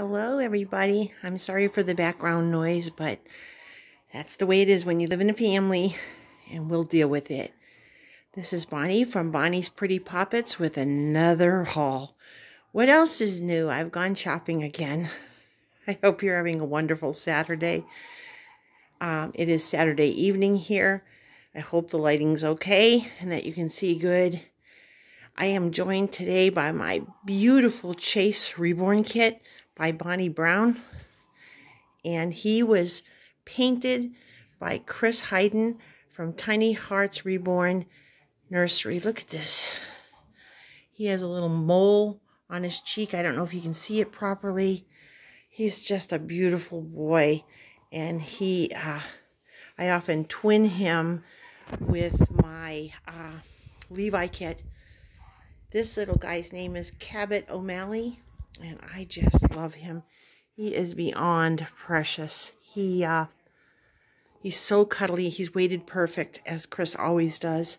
Hello, everybody. I'm sorry for the background noise, but that's the way it is when you live in a family, and we'll deal with it. This is Bonnie from Bonnie's Pretty Poppets with another haul. What else is new? I've gone shopping again. I hope you're having a wonderful Saturday. Um, it is Saturday evening here. I hope the lighting's okay and that you can see good. I am joined today by my beautiful Chase Reborn kit by Bonnie Brown. And he was painted by Chris Hayden from Tiny Hearts Reborn Nursery. Look at this. He has a little mole on his cheek. I don't know if you can see it properly. He's just a beautiful boy. And he, uh, I often twin him with my uh, Levi kit. This little guy's name is Cabot O'Malley and I just love him. He is beyond precious. He uh, he's so cuddly. He's weighted perfect, as Chris always does.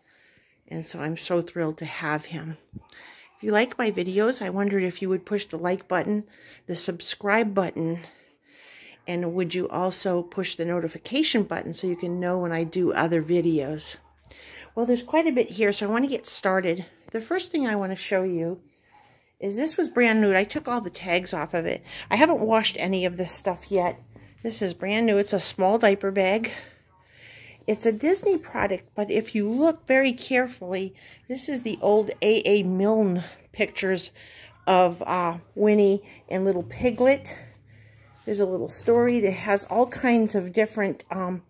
And so I'm so thrilled to have him. If you like my videos, I wondered if you would push the like button, the subscribe button, and would you also push the notification button so you can know when I do other videos. Well, there's quite a bit here, so I want to get started. The first thing I want to show you is this was brand new. I took all the tags off of it. I haven't washed any of this stuff yet. This is brand new. It's a small diaper bag. It's a Disney product, but if you look very carefully, this is the old A.A. Milne pictures of uh, Winnie and little Piglet. There's a little story that has all kinds of different um,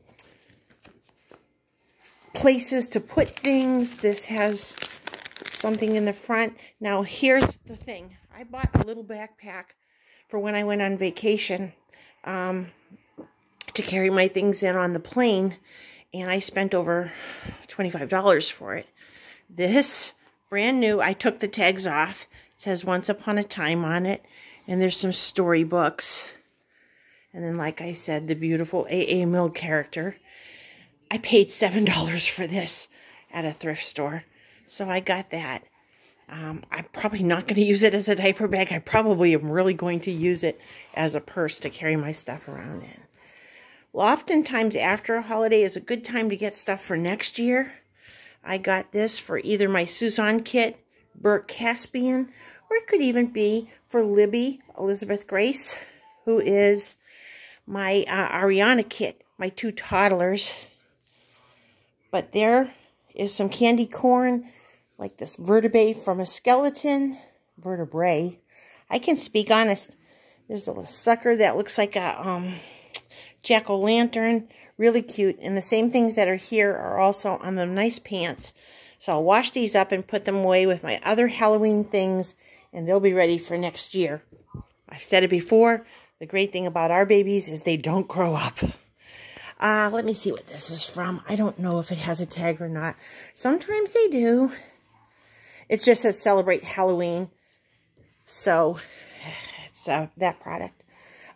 places to put things. This has something in the front. Now, here's the thing. I bought a little backpack for when I went on vacation um, to carry my things in on the plane, and I spent over $25 for it. This, brand new, I took the tags off. It says Once Upon a Time on it, and there's some storybooks. And then, like I said, the beautiful A.A. Milne character. I paid $7 for this at a thrift store. So I got that. Um, I'm probably not going to use it as a diaper bag. I probably am really going to use it as a purse to carry my stuff around in. Well, oftentimes after a holiday is a good time to get stuff for next year. I got this for either my Suzanne kit, Burke Caspian, or it could even be for Libby, Elizabeth Grace, who is my uh, Ariana kit, my two toddlers. But there is some candy corn like this vertebrae from a skeleton. Vertebrae. I can speak honest. There's a little sucker that looks like a um, jack-o'-lantern. Really cute. And the same things that are here are also on the nice pants. So I'll wash these up and put them away with my other Halloween things. And they'll be ready for next year. I've said it before. The great thing about our babies is they don't grow up. Uh, let me see what this is from. I don't know if it has a tag or not. Sometimes they do. It just says celebrate Halloween. So it's uh, that product.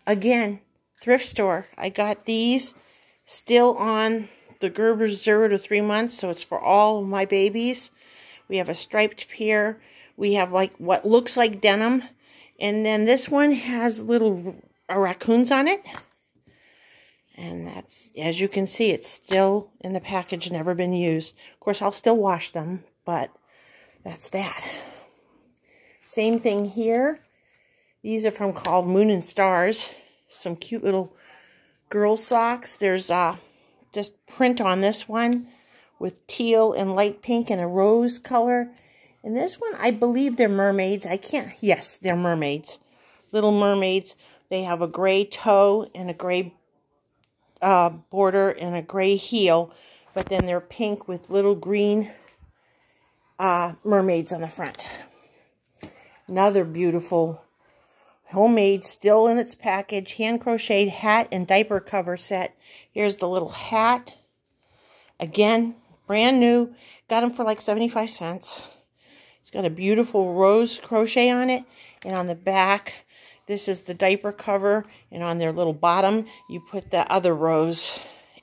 Again, thrift store. I got these still on the Gerber 0 to 3 months. So it's for all my babies. We have a striped pair. We have like what looks like denim. And then this one has little uh, raccoons on it. And that's, as you can see, it's still in the package, never been used. Of course, I'll still wash them, but that's that. Same thing here. These are from called Moon and Stars. Some cute little girl socks. There's uh, just print on this one with teal and light pink and a rose color. And this one, I believe they're mermaids. I can't, yes, they're mermaids. Little mermaids. They have a gray toe and a gray uh, border and a gray heel. But then they're pink with little green uh, mermaids on the front. Another beautiful homemade, still in its package, hand crocheted hat and diaper cover set. Here's the little hat. Again, brand new. Got them for like 75 cents. It's got a beautiful rose crochet on it. And on the back, this is the diaper cover. And on their little bottom, you put the other rose.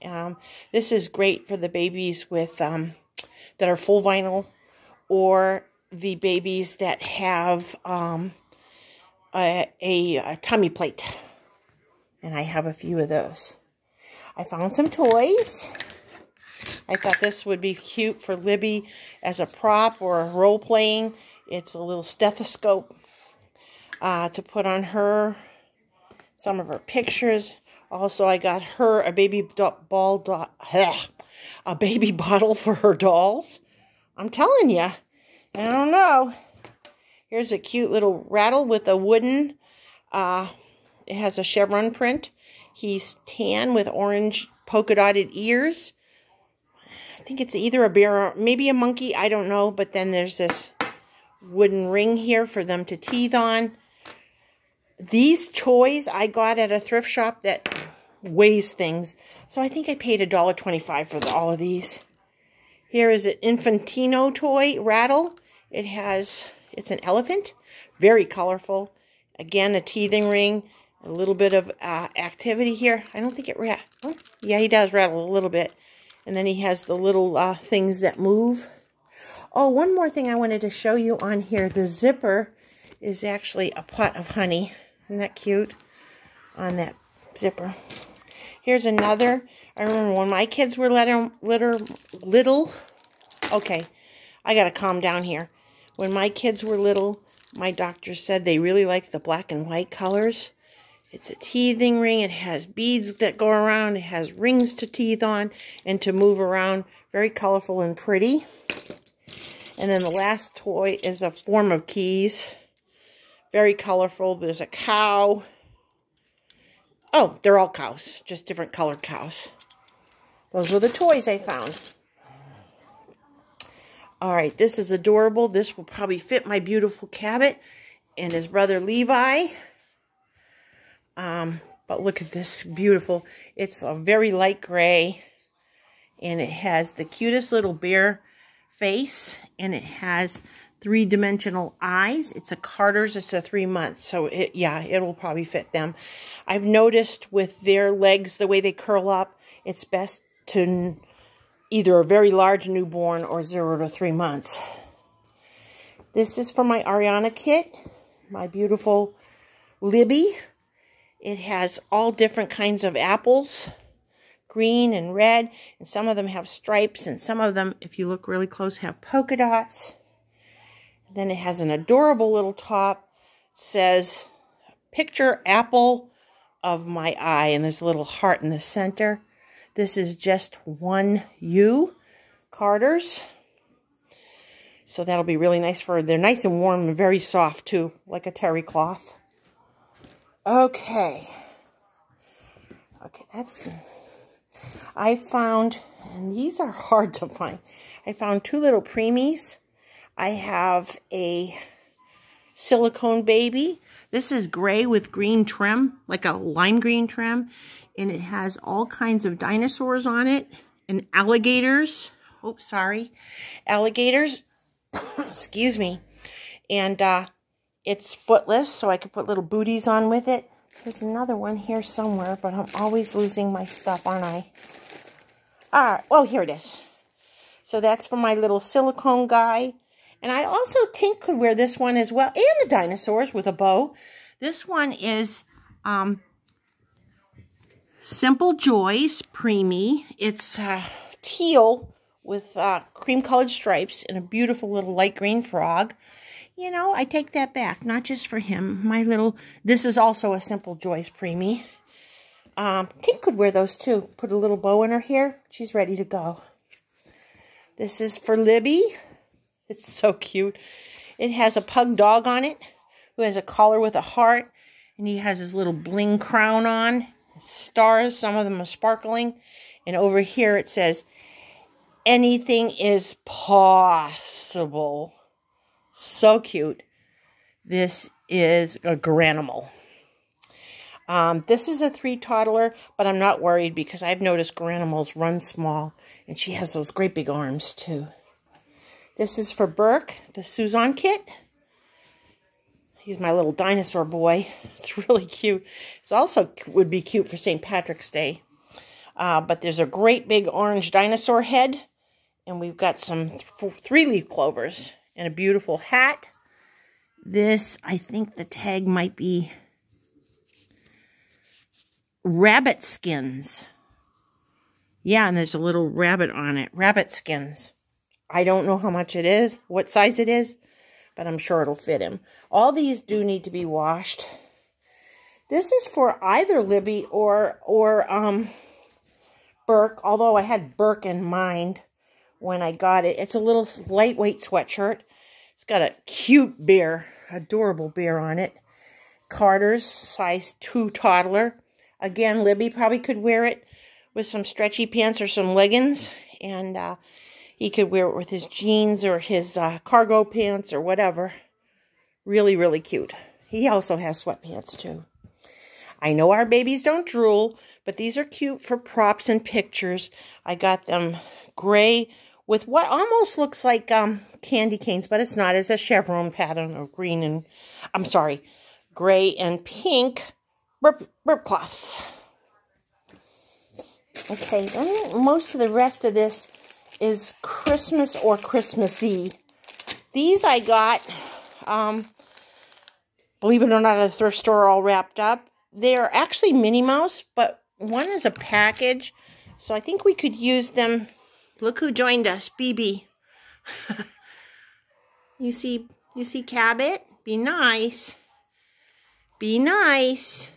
Um, this is great for the babies with um, that are full vinyl or the babies that have um, a, a, a tummy plate. And I have a few of those. I found some toys. I thought this would be cute for Libby as a prop or role playing. It's a little stethoscope uh, to put on her. Some of her pictures. Also, I got her a baby ball doll, a baby bottle for her dolls. I'm telling you, I don't know. Here's a cute little rattle with a wooden, uh, it has a chevron print. He's tan with orange polka dotted ears. I think it's either a bear or maybe a monkey. I don't know. But then there's this wooden ring here for them to teeth on. These toys I got at a thrift shop that weighs things. So I think I paid $1.25 for the, all of these. Here is an Infantino toy rattle. It has, it's an elephant. Very colorful. Again, a teething ring. A little bit of uh, activity here. I don't think it rat. Oh, yeah, he does rattle a little bit. And then he has the little uh, things that move. Oh, one more thing I wanted to show you on here. The zipper is actually a pot of honey. Isn't that cute? On that zipper. Here's another. I remember when my kids were little, little, little. Okay, I got to calm down here. When my kids were little, my doctor said they really liked the black and white colors. It's a teething ring. It has beads that go around. It has rings to teeth on and to move around. Very colorful and pretty. And then the last toy is a form of keys. Very colorful. There's a cow. Oh, they're all cows. Just different colored cows. Those were the toys I found. All right, this is adorable. This will probably fit my beautiful Cabot and his brother Levi. Um, but look at this, beautiful. It's a very light gray, and it has the cutest little bear face, and it has three-dimensional eyes. It's a Carter's. It's a three months, so it yeah, it will probably fit them. I've noticed with their legs, the way they curl up, it's best to either a very large newborn or zero to three months. This is for my Ariana kit, my beautiful Libby. It has all different kinds of apples, green and red, and some of them have stripes, and some of them, if you look really close, have polka dots. Then it has an adorable little top. It says, picture apple of my eye, and there's a little heart in the center. This is just one U Carter's. So that'll be really nice for, they're nice and warm and very soft too, like a terry cloth. Okay. Okay, that's... I found, and these are hard to find. I found two little preemies. I have a silicone baby. This is gray with green trim, like a lime green trim. And it has all kinds of dinosaurs on it and alligators. Oh, sorry. Alligators. Excuse me. And uh, it's footless, so I could put little booties on with it. There's another one here somewhere, but I'm always losing my stuff, aren't I? All right, well, here it is. So that's for my little silicone guy. And I also think could wear this one as well, and the dinosaurs with a bow. This one is um, Simple Joys Preemie. It's uh, teal with uh, cream-colored stripes and a beautiful little light green frog you know, I take that back. Not just for him. My little, this is also a Simple Joys preemie. Um, Tink could wear those too. Put a little bow in her hair. She's ready to go. This is for Libby. It's so cute. It has a pug dog on it who has a collar with a heart. And he has his little bling crown on. Stars, some of them are sparkling. And over here it says, anything is possible. So cute. This is a Garanimal. Um, this is a three toddler, but I'm not worried because I've noticed Garanimals run small, and she has those great big arms too. This is for Burke, the Suzanne kit. He's my little dinosaur boy. It's really cute. It's also would be cute for St. Patrick's Day. Uh, but there's a great big orange dinosaur head, and we've got some th three-leaf clovers and a beautiful hat. This, I think the tag might be rabbit skins. Yeah, and there's a little rabbit on it. Rabbit skins. I don't know how much it is, what size it is, but I'm sure it'll fit him. All these do need to be washed. This is for either Libby or, or um, Burke, although I had Burke in mind when I got it. It's a little lightweight sweatshirt. It's got a cute bear, adorable bear on it. Carter's size 2 toddler. Again, Libby probably could wear it with some stretchy pants or some leggings. And uh, he could wear it with his jeans or his uh, cargo pants or whatever. Really, really cute. He also has sweatpants too. I know our babies don't drool, but these are cute for props and pictures. I got them gray with what almost looks like um, candy canes, but it's not. It's a chevron pattern of green and, I'm sorry, gray and pink burp, burp cloths. Okay, most of the rest of this is Christmas or Christmassy. These I got, um, believe it or not, at a thrift store all wrapped up. They're actually Minnie Mouse, but one is a package. So I think we could use them. Look who joined us, BB. you see, you see Cabot? Be nice. Be nice.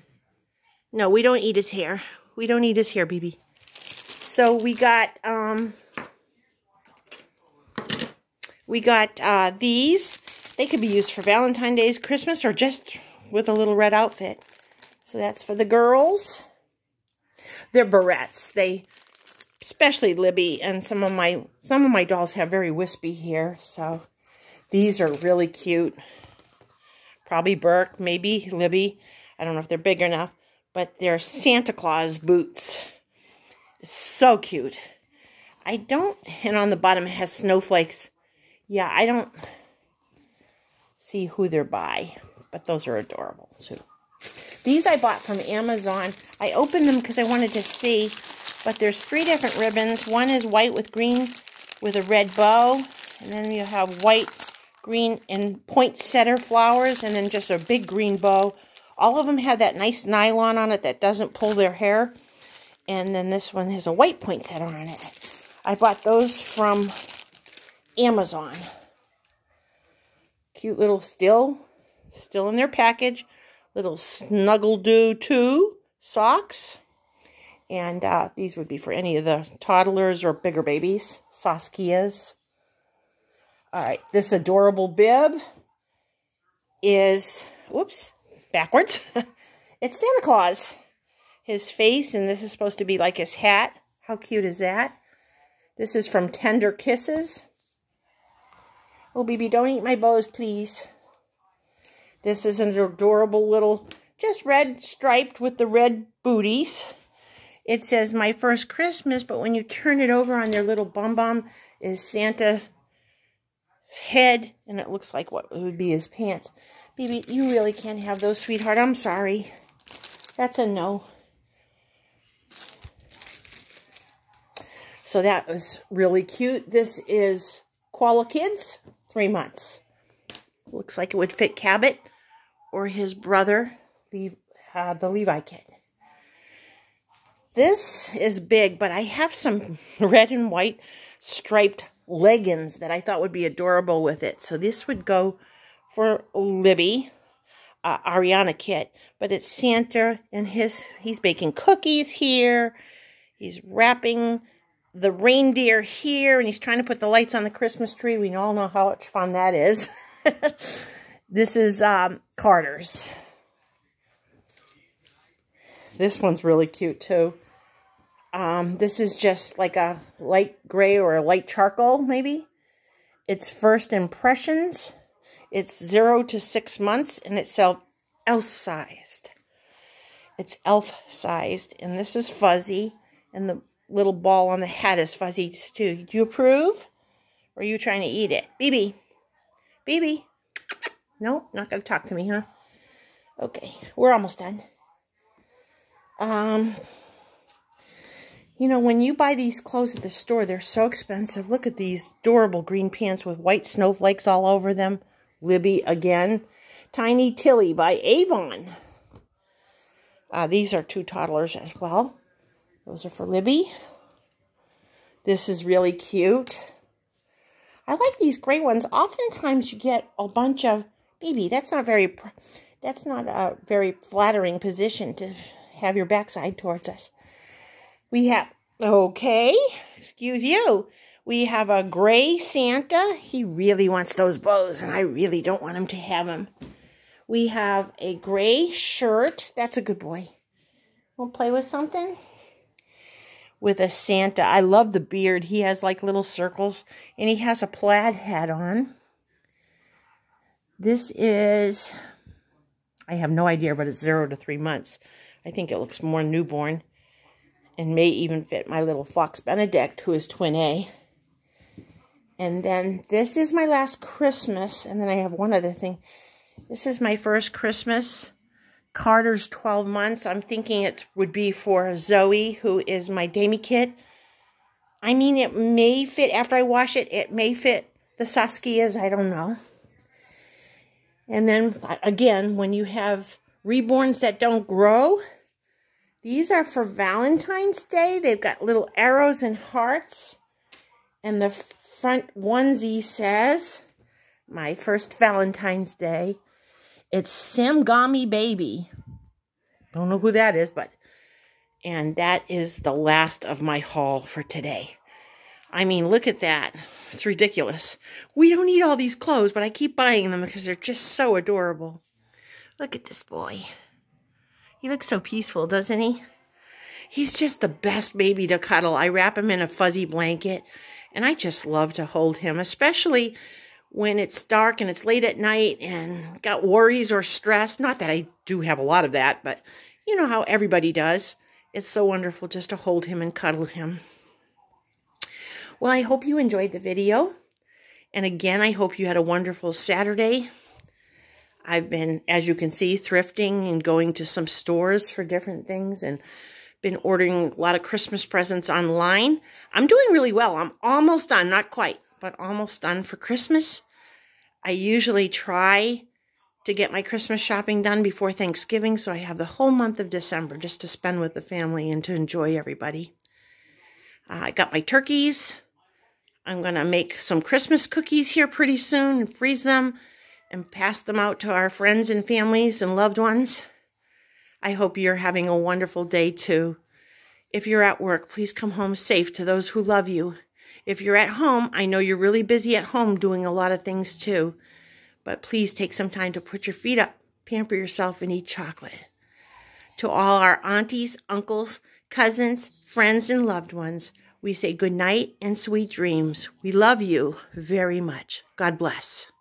No, we don't eat his hair. We don't eat his hair, BB. So we got, um, we got uh, these. They could be used for Valentine's Day, Christmas, or just with a little red outfit. So that's for the girls. They're barrettes. They, especially Libby and some of my some of my dolls have very wispy hair. So these are really cute. Probably Burke, maybe Libby. I don't know if they're big enough, but they're Santa Claus boots. It's so cute. I don't, and on the bottom it has snowflakes. Yeah, I don't see who they're by, but those are adorable too. These I bought from Amazon. I opened them because I wanted to see, but there's three different ribbons. One is white with green with a red bow, and then you have white, green, and poinsettia flowers, and then just a big green bow. All of them have that nice nylon on it that doesn't pull their hair. And then this one has a white poinsettia on it. I bought those from Amazon. Cute little still, still in their package little Snuggle Do 2 socks. And uh, these would be for any of the toddlers or bigger babies. Saskia's. All right, this adorable bib is, whoops, backwards. it's Santa Claus. His face, and this is supposed to be like his hat. How cute is that? This is from Tender Kisses. Oh, baby, don't eat my bows, please. This is an adorable little, just red striped with the red booties. It says, my first Christmas, but when you turn it over on their little bum-bum is Santa's head, and it looks like what would be his pants. Baby, you really can't have those, sweetheart. I'm sorry. That's a no. So that was really cute. This is Koala Kids, three months. Looks like it would fit Cabot or his brother, uh, the Levi kid. This is big, but I have some red and white striped leggings that I thought would be adorable with it. So this would go for Libby, uh, Ariana kit, but it's Santa and his, he's baking cookies here. He's wrapping the reindeer here, and he's trying to put the lights on the Christmas tree. We all know how much fun that is. This is um, Carter's. This one's really cute too. Um, this is just like a light gray or a light charcoal, maybe. It's First Impressions. It's zero to six months, and it's elf-sized. It's elf-sized, and this is fuzzy, and the little ball on the hat is fuzzy too. Do you approve? Or are you trying to eat it? BB. BB. No, not going to talk to me, huh? Okay, we're almost done. Um, you know, when you buy these clothes at the store, they're so expensive. Look at these adorable green pants with white snowflakes all over them. Libby again. Tiny Tillia by Avon. Uh, these are two toddlers as well. Those are for Libby. This is really cute. I like these gray ones. Oftentimes you get a bunch of, maybe that's not very, that's not a very flattering position to have your backside towards us. We have, okay, excuse you. We have a gray Santa. He really wants those bows, and I really don't want him to have them. We have a gray shirt. That's a good boy. To play with something? With a Santa. I love the beard. He has like little circles, and he has a plaid hat on. This is, I have no idea, but it's zero to three months. I think it looks more newborn and may even fit my little Fox Benedict, who is twin A. And then this is my last Christmas. And then I have one other thing. This is my first Christmas. Carter's 12 months. I'm thinking it would be for Zoe, who is my Damie kit. I mean, it may fit, after I wash it, it may fit the Saskias. I don't know. And then, uh, again, when you have reborns that don't grow, these are for Valentine's Day. They've got little arrows and hearts. And the front onesie says, my first Valentine's Day. It's Samgami Baby. Don't know who that is, but... And that is the last of my haul for today. I mean, look at that. It's ridiculous. We don't need all these clothes, but I keep buying them because they're just so adorable. Look at this boy. He looks so peaceful, doesn't he? He's just the best baby to cuddle. I wrap him in a fuzzy blanket, and I just love to hold him, especially when it's dark and it's late at night and got worries or stress. Not that I do have a lot of that, but you know how everybody does. It's so wonderful just to hold him and cuddle him. Well, I hope you enjoyed the video. And again, I hope you had a wonderful Saturday. I've been, as you can see, thrifting and going to some stores for different things and been ordering a lot of Christmas presents online. I'm doing really well. I'm almost done, not quite, but almost done for Christmas. I usually try to get my Christmas shopping done before Thanksgiving, so I have the whole month of December just to spend with the family and to enjoy everybody. Uh, I got my turkeys. I'm going to make some Christmas cookies here pretty soon and freeze them and pass them out to our friends and families and loved ones. I hope you're having a wonderful day too. If you're at work, please come home safe to those who love you. If you're at home, I know you're really busy at home doing a lot of things too. But please take some time to put your feet up, pamper yourself, and eat chocolate. To all our aunties, uncles, cousins, friends, and loved ones, we say good night and sweet dreams. We love you very much. God bless.